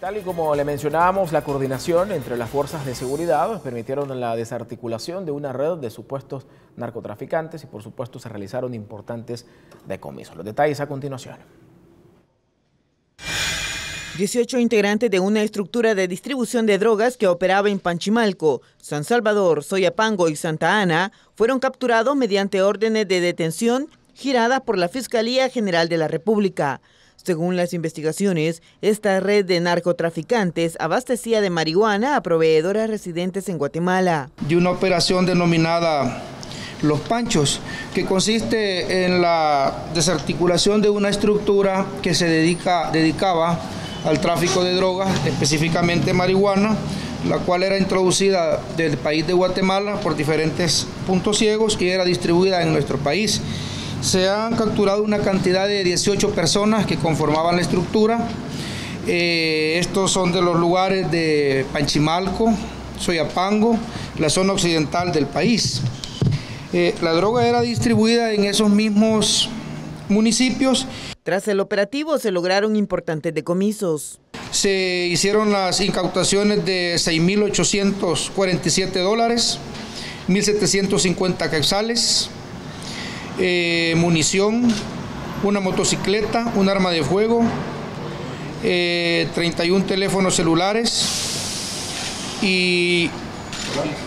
Tal y como le mencionábamos, la coordinación entre las fuerzas de seguridad permitieron la desarticulación de una red de supuestos narcotraficantes y por supuesto se realizaron importantes decomisos. Los detalles a continuación. 18 integrantes de una estructura de distribución de drogas que operaba en Panchimalco, San Salvador, Soyapango y Santa Ana fueron capturados mediante órdenes de detención giradas por la Fiscalía General de la República. Según las investigaciones, esta red de narcotraficantes abastecía de marihuana a proveedoras residentes en Guatemala. De una operación denominada Los Panchos, que consiste en la desarticulación de una estructura que se dedica, dedicaba al tráfico de drogas, específicamente marihuana, la cual era introducida del país de Guatemala por diferentes puntos ciegos y era distribuida en nuestro país. Se han capturado una cantidad de 18 personas que conformaban la estructura. Eh, estos son de los lugares de Panchimalco, Soyapango, la zona occidental del país. Eh, la droga era distribuida en esos mismos municipios. Tras el operativo se lograron importantes decomisos. Se hicieron las incautaciones de 6.847 dólares, 1.750 quetzales, eh, munición, una motocicleta, un arma de fuego, 31 eh, teléfonos celulares y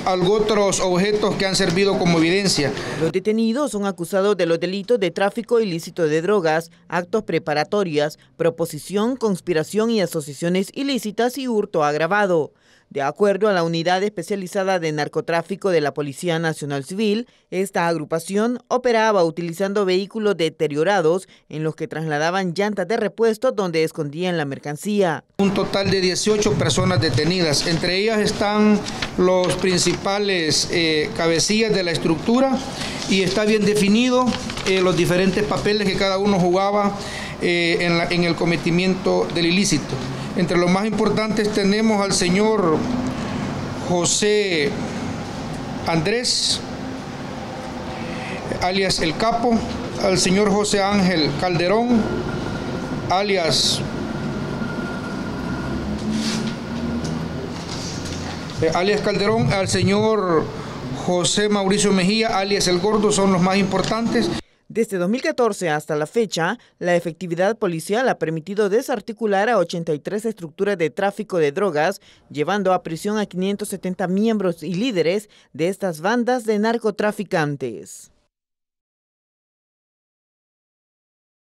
algunos otros objetos que han servido como evidencia. Los detenidos son acusados de los delitos de tráfico ilícito de drogas, actos preparatorias, proposición, conspiración y asociaciones ilícitas y hurto agravado. De acuerdo a la Unidad Especializada de Narcotráfico de la Policía Nacional Civil, esta agrupación operaba utilizando vehículos deteriorados en los que trasladaban llantas de repuesto donde escondían la mercancía. Un total de 18 personas detenidas, entre ellas están los principales eh, cabecillas de la estructura y está bien definido eh, los diferentes papeles que cada uno jugaba eh, en el cometimiento del ilícito. Entre los más importantes tenemos al señor José Andrés, alias El Capo, al señor José Ángel Calderón, alias eh, alias Calderón, al señor José Mauricio Mejía, alias El Gordo, son los más importantes. Desde 2014 hasta la fecha, la efectividad policial ha permitido desarticular a 83 estructuras de tráfico de drogas, llevando a prisión a 570 miembros y líderes de estas bandas de narcotraficantes.